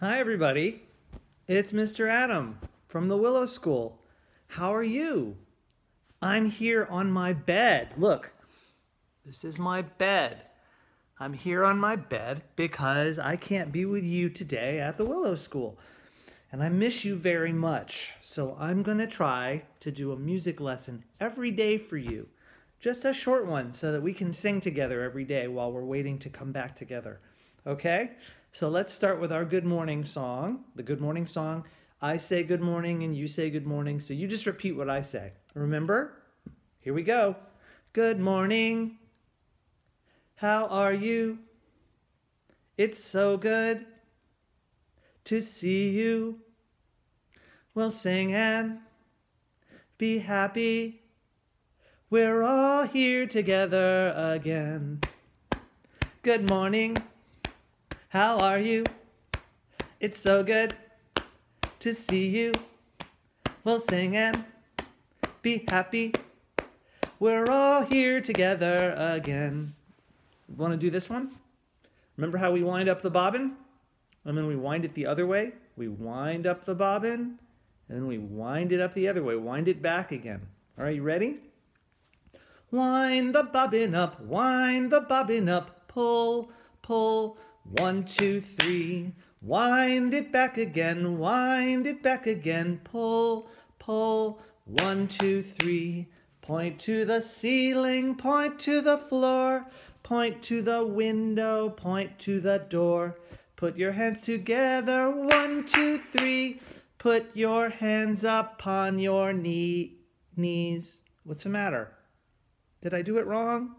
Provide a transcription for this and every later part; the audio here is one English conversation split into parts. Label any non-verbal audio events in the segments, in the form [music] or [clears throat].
Hi, everybody. It's Mr. Adam from the Willow School. How are you? I'm here on my bed. Look, this is my bed. I'm here on my bed because I can't be with you today at the Willow School. And I miss you very much. So I'm going to try to do a music lesson every day for you. Just a short one so that we can sing together every day while we're waiting to come back together. Okay? So let's start with our good morning song. The good morning song. I say good morning and you say good morning. So you just repeat what I say. Remember? Here we go. Good morning. How are you? It's so good to see you. We'll sing and be happy. We're all here together again. Good morning. How are you? It's so good to see you. We'll sing and be happy. We're all here together again. Want to do this one? Remember how we wind up the bobbin? And then we wind it the other way? We wind up the bobbin, and then we wind it up the other way. Wind it back again. All right, you ready? Wind the bobbin up, wind the bobbin up, pull, pull, one, two, three. Wind it back again, wind it back again, pull, pull, one, two, three. Point to the ceiling, point to the floor, point to the window, point to the door. Put your hands together, one, two, three. Put your hands upon your knee, knees. What's the matter? Did I do it wrong?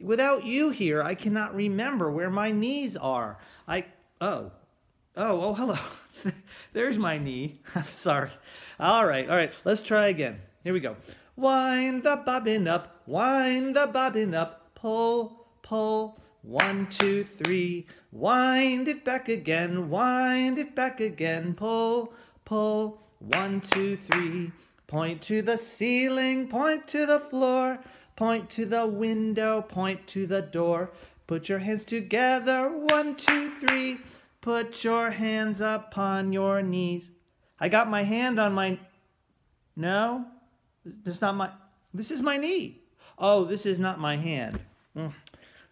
Without you here, I cannot remember where my knees are. I, oh, oh, oh, hello. [laughs] There's my knee. [laughs] I'm sorry. All right, all right, let's try again. Here we go. Wind the bobbin up, wind the bobbin up, pull, pull, one, two, three. Wind it back again, wind it back again, pull, pull, one, two, three. Point to the ceiling, point to the floor, Point to the window, point to the door. Put your hands together, one, two, three. Put your hands upon your knees. I got my hand on my. No? This not my. This is my knee. Oh, this is not my hand. Mm.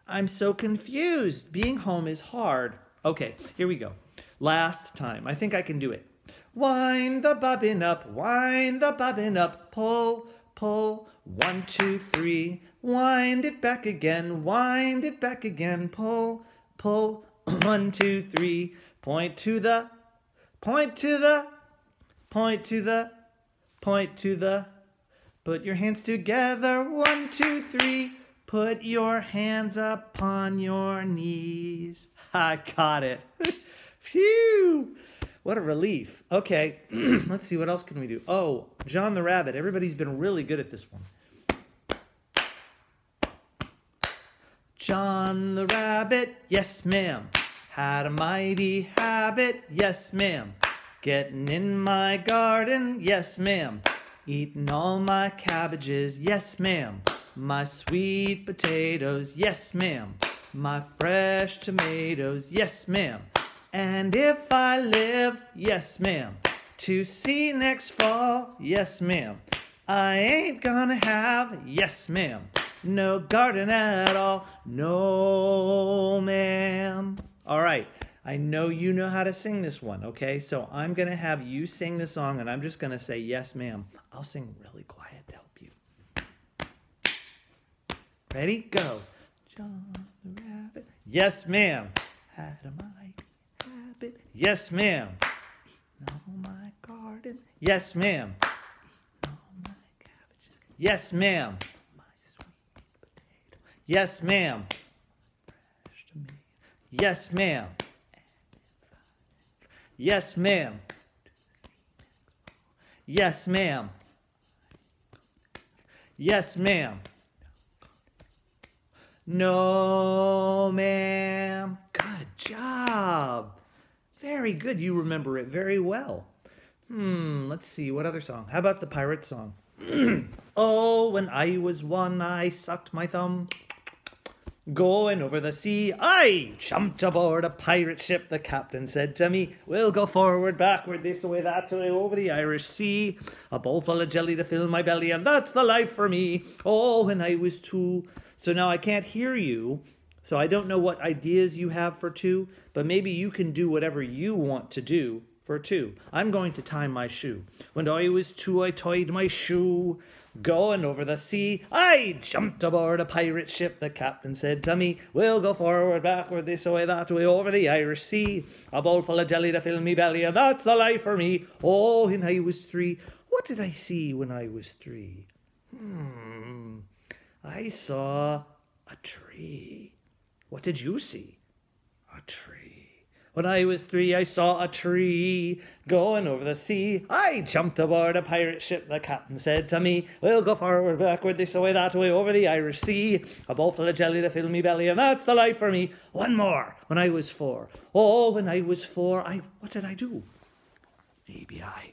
I'm so confused. Being home is hard. Okay, here we go. Last time. I think I can do it. Wind the bobbin up, wind the bobbin up, pull, pull, one, two, three, wind it back again, wind it back again, pull, pull, [clears throat] one, two, three, point to the, point to the, point to the, point to the, put your hands together, one, two, three, put your hands upon your knees. [laughs] I got it. [laughs] Phew. What a relief. Okay, [clears throat] let's see, what else can we do? Oh, John the Rabbit. Everybody's been really good at this one. John the Rabbit, yes ma'am, had a mighty habit, yes ma'am. Getting in my garden, yes ma'am. Eating all my cabbages, yes ma'am. My sweet potatoes, yes ma'am. My fresh tomatoes, yes ma'am. And if I live, yes, ma'am, to see next fall, yes, ma'am, I ain't gonna have, yes, ma'am, no garden at all, no, ma'am. All right, I know you know how to sing this one, okay? So I'm gonna have you sing the song and I'm just gonna say, yes, ma'am. I'll sing really quiet to help you. Ready? Go. John the Rabbit. Yes, ma'am. Had a? Yes, ma'am. Eating all my garden? Yes, ma'am. Eating all my cabbages? Yes, ma'am. My sweet potato? Yes, ma'am. Fresh tomato? Yes, ma'am. Yes, ma'am. Yes, ma'am. Yes, ma'am. No, ma'am. Good job. Very good. You remember it very well. Hmm, let's see. What other song? How about the pirate song? [clears throat] oh, when I was one, I sucked my thumb. Going over the sea, I jumped aboard a pirate ship. The captain said to me, We'll go forward, backward, this way, that way, over the Irish Sea. A bowl full of jelly to fill my belly, and that's the life for me. Oh, when I was two. So now I can't hear you, so I don't know what ideas you have for two, but maybe you can do whatever you want to do for two. I'm going to tie my shoe. When I was two, I tied my shoe. Going over the sea, I jumped aboard a pirate ship. The captain said to me, We'll go forward, backward, this way, that way, over the Irish Sea. A bowl full of jelly to fill me belly, and that's the life for me. Oh, when I was three, what did I see when I was three? Hmm, I saw a tree. What did you see? A tree. When I was three, I saw a tree going over the sea. I jumped aboard a pirate ship. The captain said to me, We'll go forward, backward, this way, that way, over the Irish Sea. A bowl full of jelly to fill me belly, and that's the life for me. One more. When I was four. Oh, when I was four, I. What did I do? Maybe I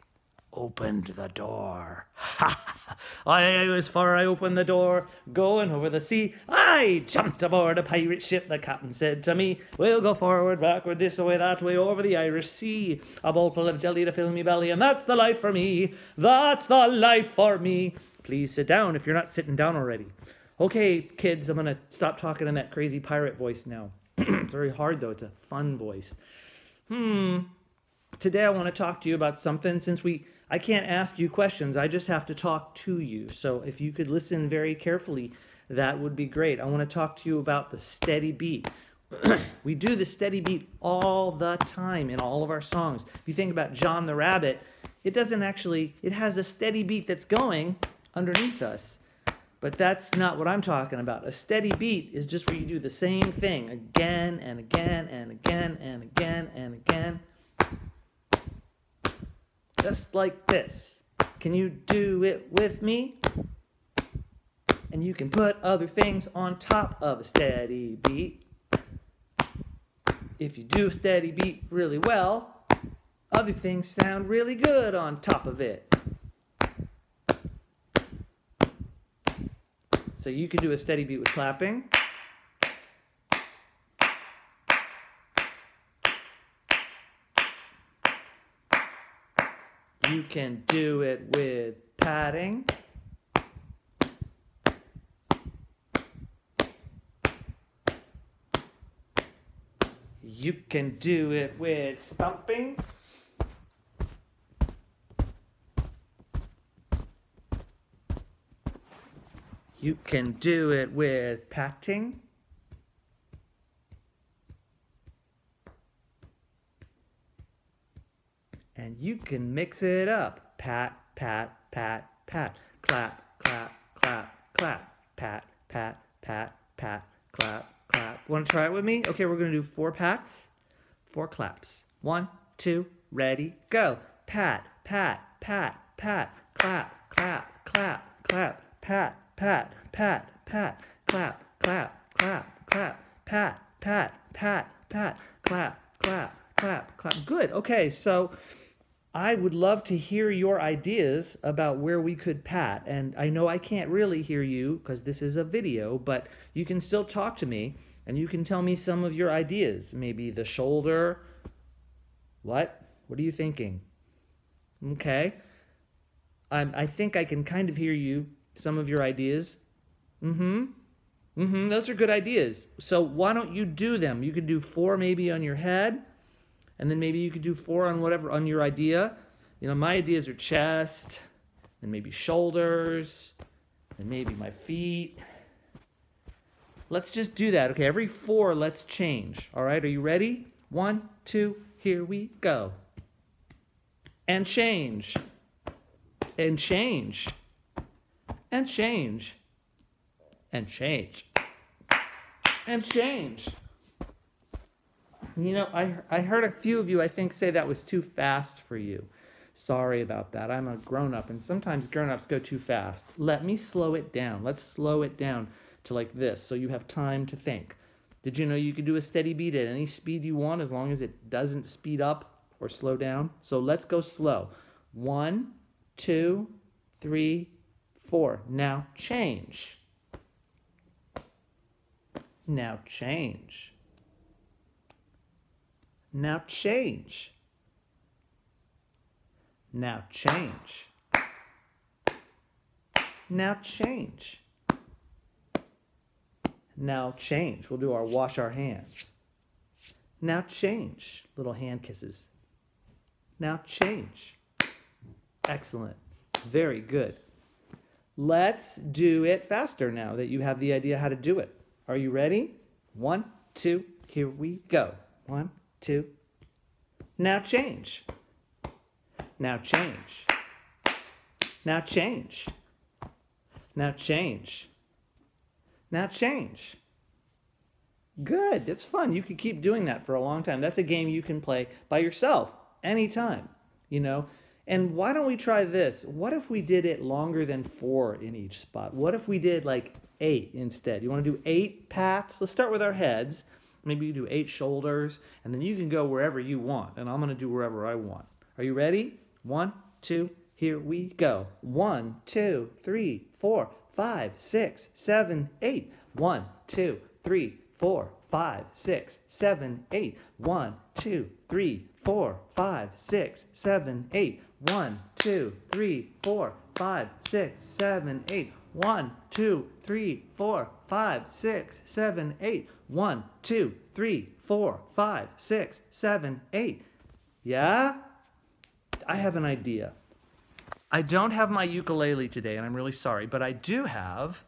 opened the door. Ha! I was far, I opened the door, going over the sea. I jumped aboard a pirate ship. The captain said to me, We'll go forward, backward, this way, that way, over the Irish Sea. A bowl full of jelly to fill me belly, and that's the life for me. That's the life for me. Please sit down if you're not sitting down already. Okay, kids, I'm going to stop talking in that crazy pirate voice now. [clears throat] it's very hard, though. It's a fun voice. Hmm. Today I want to talk to you about something since we I can't ask you questions. I just have to talk to you. So if you could listen very carefully, that would be great. I want to talk to you about the steady beat. [clears throat] we do the steady beat all the time in all of our songs. If you think about John the Rabbit, it doesn't actually, it has a steady beat that's going underneath us. But that's not what I'm talking about. A steady beat is just where you do the same thing again and again and again and again and again just like this. Can you do it with me? And you can put other things on top of a steady beat. If you do a steady beat really well, other things sound really good on top of it. So you can do a steady beat with clapping. You can do it with padding. You can do it with stomping. You can do it with patting. and you can mix it up. Pat, pat, pat, pat, clap, clap, clap, clap, pat, pat, pat, pat, clap, clap. Want to try it with me? Okay, we're going to do four pats, four claps. One, two, ready, go. Pat, pat, pat, pat, clap, clap, clap, clap, pat, pat, pat, pat, clap, clap, clap, clap, pat, pat, pat, pat, clap, clap, clap, clap. Good. Okay, so I would love to hear your ideas about where we could pat. And I know I can't really hear you because this is a video, but you can still talk to me and you can tell me some of your ideas. Maybe the shoulder. What? What are you thinking? Okay. I, I think I can kind of hear you, some of your ideas. Mm hmm. Mm hmm. Those are good ideas. So why don't you do them? You could do four maybe on your head and then maybe you could do four on whatever on your idea. You know, my ideas are chest, and maybe shoulders, and maybe my feet. Let's just do that. Okay, every four, let's change. All right, are you ready? One, two, here we go. And change. And change. And change. And change. And change. You know, I, I heard a few of you, I think, say that was too fast for you. Sorry about that. I'm a grown up, and sometimes grown ups go too fast. Let me slow it down. Let's slow it down to like this so you have time to think. Did you know you could do a steady beat at any speed you want as long as it doesn't speed up or slow down? So let's go slow. One, two, three, four. Now change. Now change. Now change. Now change. Now change. Now change. We'll do our wash our hands. Now change. Little hand kisses. Now change. Excellent. Very good. Let's do it faster now that you have the idea how to do it. Are you ready? One, two, here we go. One, two. Now change. Now change. Now change. Now change. Now change. Good. It's fun. You can keep doing that for a long time. That's a game you can play by yourself anytime, you know. And why don't we try this? What if we did it longer than four in each spot? What if we did like eight instead? You want to do eight pats? Let's start with our heads. Maybe you do eight shoulders, and then you can go wherever you want. And I'm going to do wherever I want. Are you ready? One, two, here we go. One, two, three, four, five, six, seven, eight. One, two, three, four, five, six, seven, eight. One, two, three, four, five, six, seven, eight. One, two, three, four, five, six, seven, eight. One, two, three, four, five, six, seven, eight. One, two, three, four, five, six, seven, eight. Yeah? I have an idea. I don't have my ukulele today, and I'm really sorry, but I do have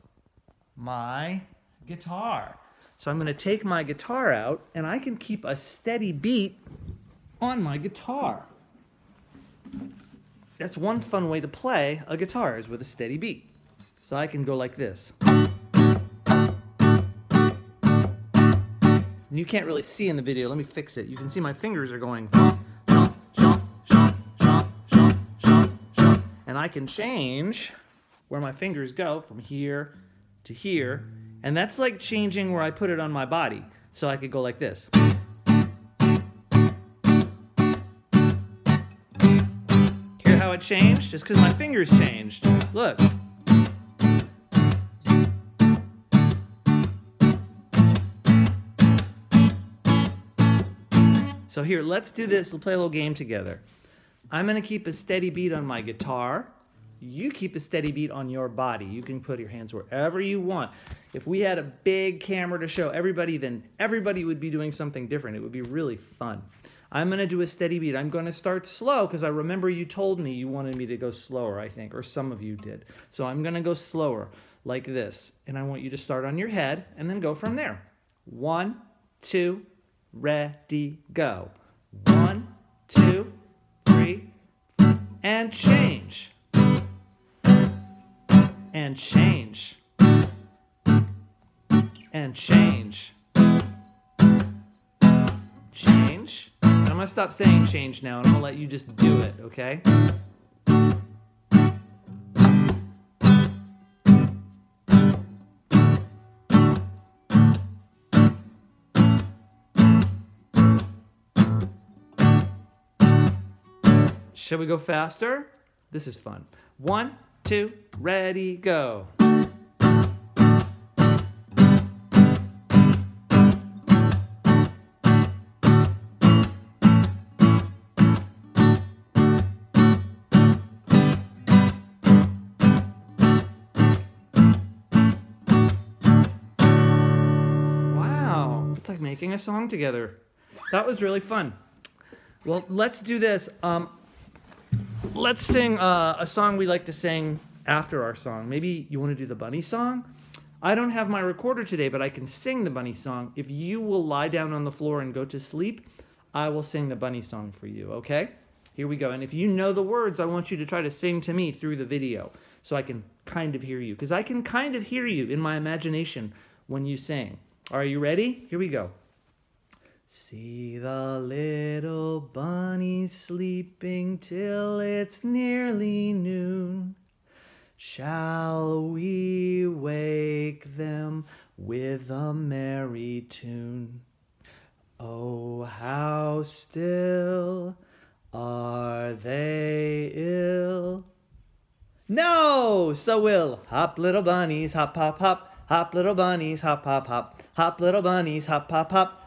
my guitar. So I'm going to take my guitar out, and I can keep a steady beat on my guitar. That's one fun way to play a guitar is with a steady beat. So I can go like this. You can't really see in the video. Let me fix it. You can see my fingers are going and I can change where my fingers go from here to here. And that's like changing where I put it on my body. So I could go like this. Hear how it changed? Just because my fingers changed. Look. So here, let's do this. We'll play a little game together. I'm going to keep a steady beat on my guitar. You keep a steady beat on your body. You can put your hands wherever you want. If we had a big camera to show everybody, then everybody would be doing something different. It would be really fun. I'm going to do a steady beat. I'm going to start slow because I remember you told me you wanted me to go slower, I think, or some of you did. So I'm going to go slower like this. And I want you to start on your head and then go from there. One, two, ready, go. One, two, three, and change. And change. And change. Change. And I'm to stop saying change now and I'm to let you just do it, okay? Shall we go faster? This is fun. One, two, ready, go. Wow, it's like making a song together. That was really fun. Well, let's do this. Um, let's sing uh, a song we like to sing after our song. Maybe you want to do the bunny song? I don't have my recorder today, but I can sing the bunny song. If you will lie down on the floor and go to sleep, I will sing the bunny song for you, okay? Here we go. And if you know the words, I want you to try to sing to me through the video so I can kind of hear you. Because I can kind of hear you in my imagination when you sing. Are you ready? Here we go. See the little bunny sleeping till it's nearly noon. Shall we wake them with a merry tune? Oh, how still are they ill? No! So we'll hop, little bunnies, hop, hop, hop. hop little bunnies, hop hop hop, hop little bunnies, hop hop hop,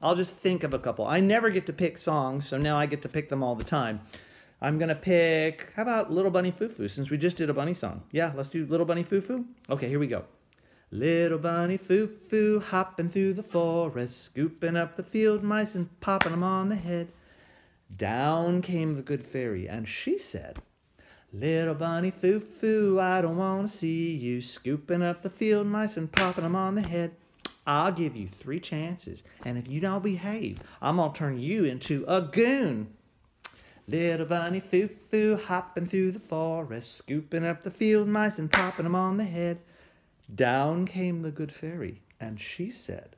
I'll just think of a couple. I never get to pick songs, so now I get to pick them all the time. I'm going to pick, how about Little Bunny Foo Foo, since we just did a bunny song? Yeah, let's do Little Bunny Foo Foo. Okay, here we go. Little bunny foo foo hopping through the forest, scooping up the field mice and popping them on the head. Down came the good fairy, and she said, Little bunny foo foo, I don't want to see you scooping up the field mice and popping them on the head. I'll give you three chances, and if you don't behave, I'm going to turn you into a goon. Little bunny foo foo hopping through the forest, scooping up the field mice and popping them on the head. Down came the good fairy, and she said,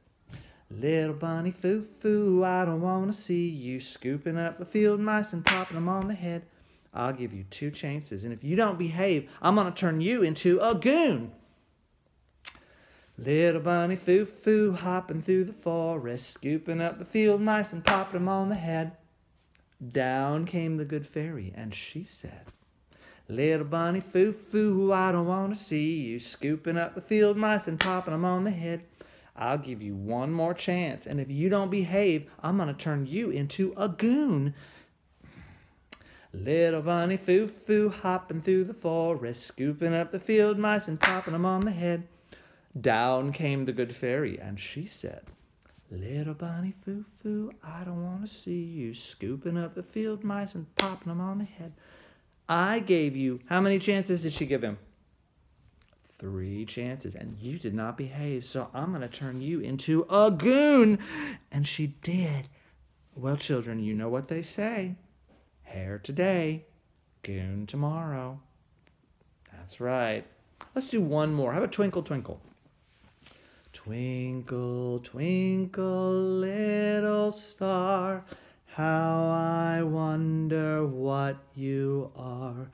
Little bunny foo foo, I don't want to see you scooping up the field mice and popping them on the head. I'll give you two chances, and if you don't behave, I'm going to turn you into a goon. Little bunny foo foo hopping through the forest, scooping up the field mice and popping them on the head. Down came the good fairy, and she said, Little bunny foo foo, I don't want to see you scooping up the field mice and popping them on the head. I'll give you one more chance, and if you don't behave, I'm going to turn you into a goon. Little bunny foo foo hopping through the forest, scooping up the field mice and popping them on the head. Down came the good fairy, and she said, Little bunny foo foo, I don't want to see you scooping up the field mice and popping them on the head. I gave you, how many chances did she give him? three chances and you did not behave, so I'm going to turn you into a goon. And she did. Well, children, you know what they say hare today, goon tomorrow. That's right. Let's do one more. How about Twinkle Twinkle? Twinkle, twinkle, little star, how I wonder what you are.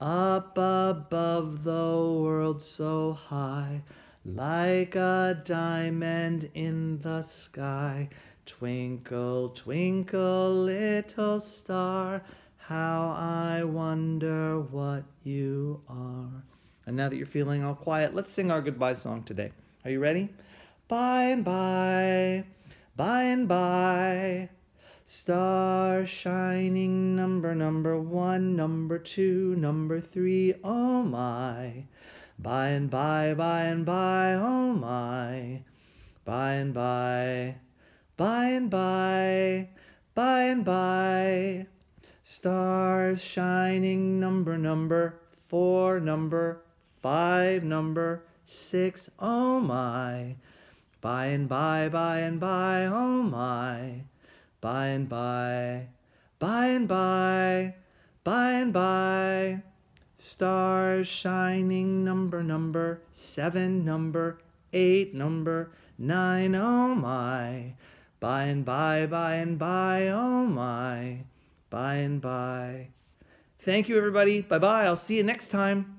Up above the world so high, like a diamond in the sky. Twinkle, twinkle, little star, how I wonder what you are. And now that you're feeling all quiet, let's sing our goodbye song today. Are you ready? By and by, by and by. Star shining, number, number one, number two, number three, oh my. By and by, by and by, oh my. By and by, by and by, by and by. Stars shining, number, number four, number five, number six, oh my. By and by, by and by, oh my. By and by, by and by, by and by. Stars shining, number, number seven, number eight, number nine, oh my. By and by, by and by, oh my. By and by. Thank you, everybody. Bye bye. I'll see you next time.